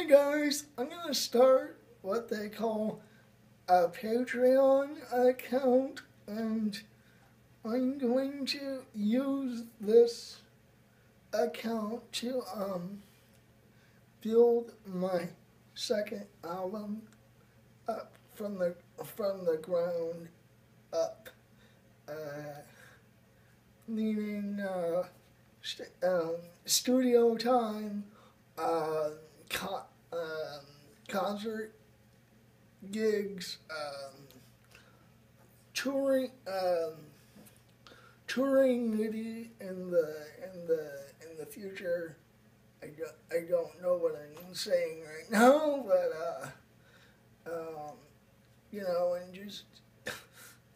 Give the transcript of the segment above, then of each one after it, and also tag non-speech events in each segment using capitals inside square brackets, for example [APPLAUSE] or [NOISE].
Hey guys, I'm gonna start what they call a Patreon account and I'm going to use this account to um build my second album up from the from the ground up uh needing uh st- um, studio time uh um, concert gigs, um, touring, um, touring maybe in the in the in the future. I don't, I don't know what I'm saying right [LAUGHS] now, but uh, um, you know, and just [LAUGHS]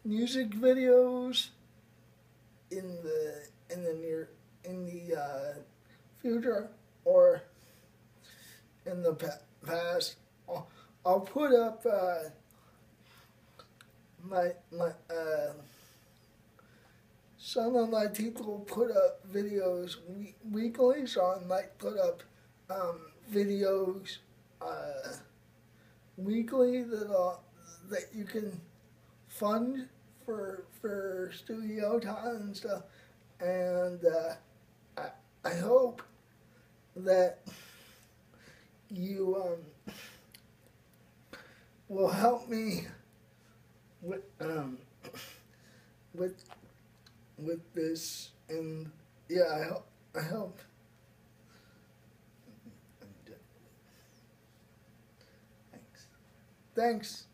music videos in the in the near in the uh, future or in the past. I'll, I'll put up uh, my my uh, some of my people put up videos we- weekly, so I might put up um, videos uh, weekly that i that you can fund for for studio time and stuff, and uh, I I hope that you um, will help me with um, with with this and yeah I hope I hope thanks. Thanks